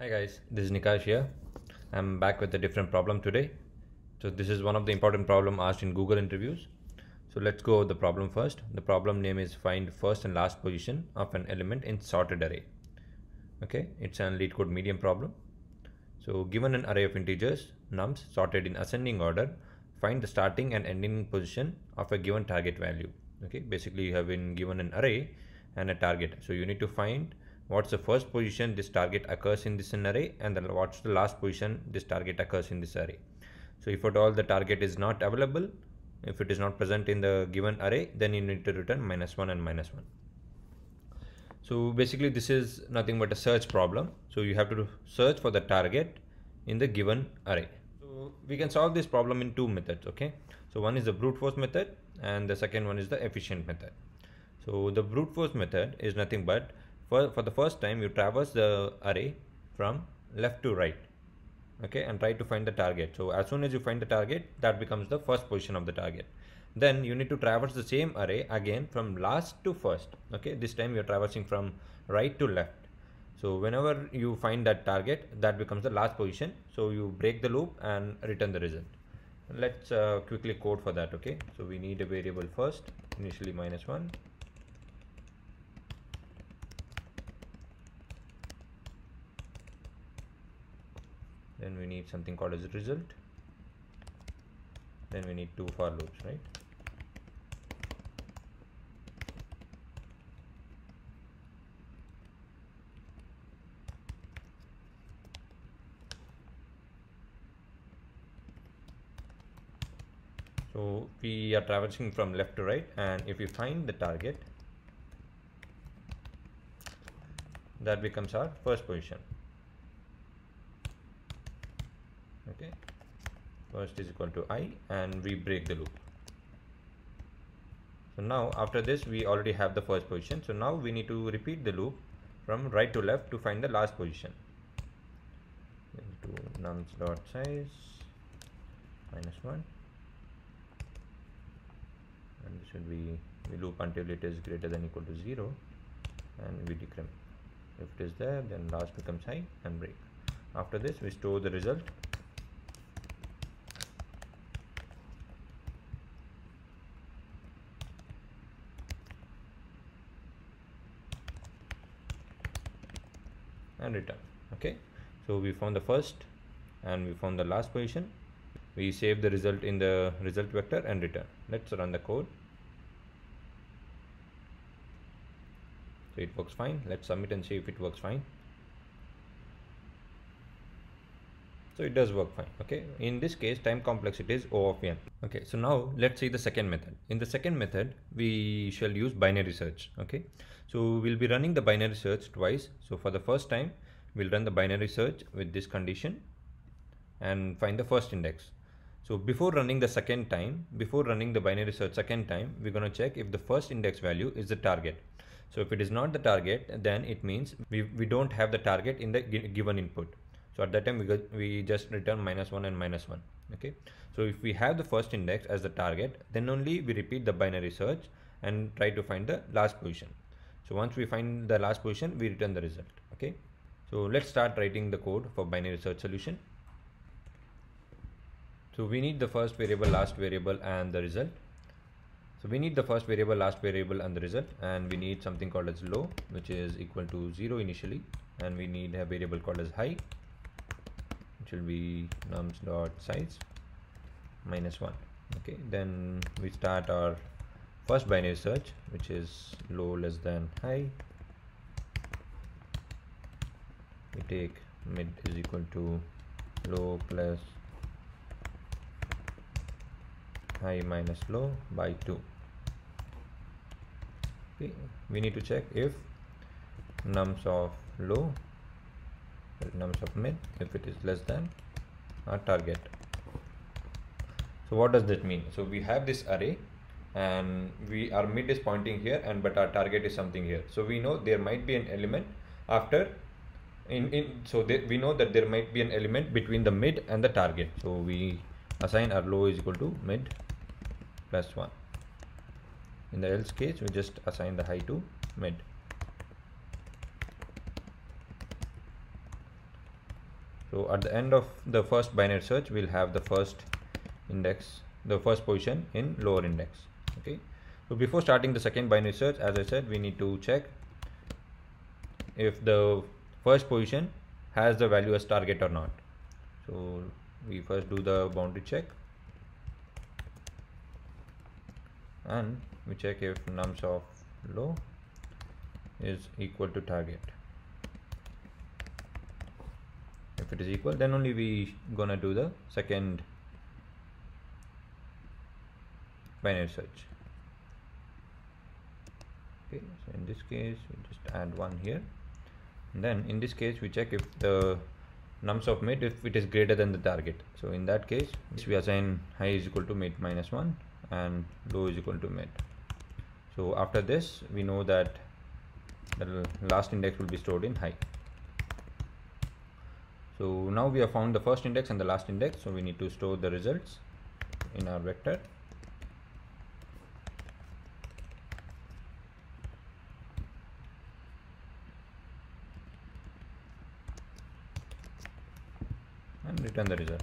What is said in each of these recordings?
Hi guys, this is Nikash here. I'm back with a different problem today. So this is one of the important problem asked in Google interviews. So let's go over the problem first. The problem name is find first and last position of an element in sorted array. Okay, it's an LeetCode medium problem. So given an array of integers, nums sorted in ascending order, find the starting and ending position of a given target value. Okay, basically you have been given an array and a target. So you need to find what's the first position this target occurs in this array and then what's the last position this target occurs in this array. So if at all the target is not available, if it is not present in the given array, then you need to return minus one and minus one. So basically this is nothing but a search problem. So you have to search for the target in the given array. So we can solve this problem in two methods, okay? So one is the brute force method and the second one is the efficient method. So the brute force method is nothing but for, for the first time you traverse the array from left to right okay and try to find the target. So as soon as you find the target that becomes the first position of the target. Then you need to traverse the same array again from last to first okay. This time you're traversing from right to left. So whenever you find that target that becomes the last position. So you break the loop and return the result. Let's uh, quickly code for that okay. So we need a variable first initially minus one then we need something called as result then we need two for loops right? So we are traversing from left to right and if we find the target that becomes our first position okay first is equal to i and we break the loop. So now after this we already have the first position. So now we need to repeat the loop from right to left to find the last position. Into nums dot size minus 1 and this should be we loop until it is greater than equal to 0 and we decrement if it is there then last becomes high and break. After this we store the result and return okay? So we found the first and we found the last position. We save the result in the result vector and return. Let's run the code. So it works fine. Let's submit and see if it works fine so it does work fine okay in this case time complexity is o of n okay so now let's see the second method in the second method we shall use binary search okay so we'll be running the binary search twice. So for the first time, we'll run the binary search with this condition and find the first index. So before running the second time, before running the binary search second time, we're going to check if the first index value is the target. So if it is not the target, then it means we, we don't have the target in the given input. So at that time, we, got, we just return minus 1 and minus 1. Okay. So if we have the first index as the target, then only we repeat the binary search and try to find the last position. So once we find the last position, we return the result. Okay. So let's start writing the code for binary search solution. So we need the first variable, last variable and the result. So we need the first variable, last variable and the result and we need something called as low which is equal to 0 initially and we need a variable called as high which will be nums dot size minus 1 okay then we start our first binary search which is low less than high. We take mid is equal to low plus high minus low by 2 okay we need to check if nums of low nums of mid if it is less than our target. So what does that mean? So we have this array and we our mid is pointing here and but our target is something here. So we know there might be an element after in, in so we know that there might be an element between the mid and the target. So we assign our low is equal to mid plus 1 in the else case we just assign the high to mid so at the end of the first binary search we'll have the first index the first position in lower index okay? So before starting the second binary search as i said we need to check if the first position has the value as target or not. So we first do the boundary check. And we check if nums of low is equal to target if it is equal then only we gonna do the second binary search. Okay so in this case we just add one here. And then in this case we check if the nums of mid if it is greater than the target. So in that case we assign high is equal to mid minus 1 and low is equal to mid so after this we know that the last index will be stored in high so now we have found the first index and the last index. So we need to store the results in our vector. And return the result.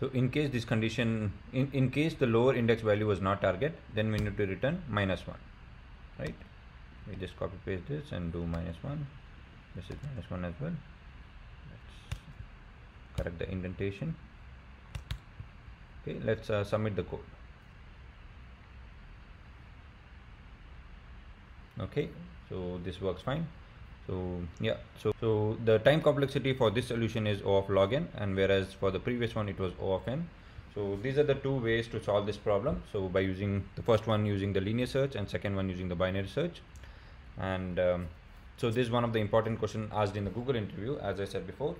So in case this condition in in case the lower index value was not target then we need to return minus 1 right we just copy paste this and do minus 1 this is minus 1 as well. Let's correct the indentation. Okay let's uh, submit the code. Okay so this works fine. So yeah so so the time complexity for this solution is o of log n and whereas for the previous one it was o of n. So these are the two ways to solve this problem. So by using the first one using the linear search and second one using the binary search and um, so this is one of the important question asked in the google interview as i said before.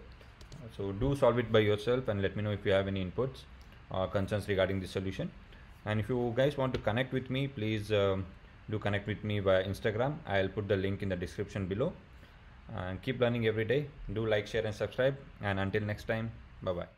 So do solve it by yourself and let me know if you have any inputs or concerns regarding this solution. And if you guys want to connect with me please um, do connect with me via instagram. I'll put the link in the description below. And keep learning every day. Do like share and subscribe. And until next time bye bye